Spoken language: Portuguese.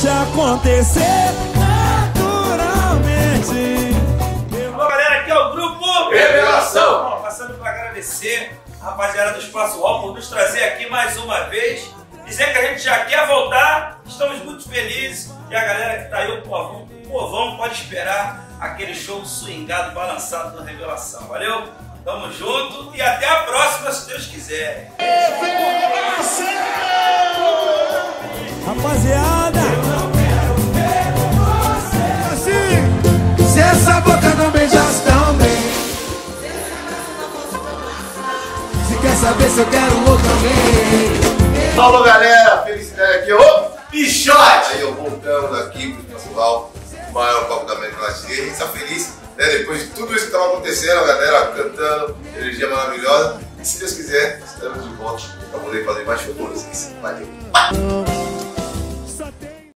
deixa acontecer naturalmente. Alô, galera, aqui é o Grupo Revelação. Bom, passando para agradecer a rapaziada do Espaço Hall por nos trazer aqui mais uma vez. Dizer que a gente já quer voltar, estamos muito felizes. E a galera que tá aí, o povão, o povão pode esperar aquele show swingado, balançado do Revelação. Valeu? Tamo junto e até a próxima, se Deus quiser. Rapaziada, quer saber se eu quero um outro também Falou galera, felicidade aqui, ô Pichote! Aí eu voltando aqui pro Espaço o maior palco da América Latina, a gente tá feliz, né? Depois de tudo isso que tava acontecendo, a galera cantando, energia maravilhosa. E se Deus quiser, estaremos de volta pra poder fazer mais show pra vocês. Valeu!